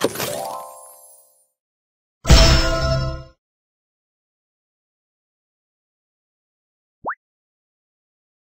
you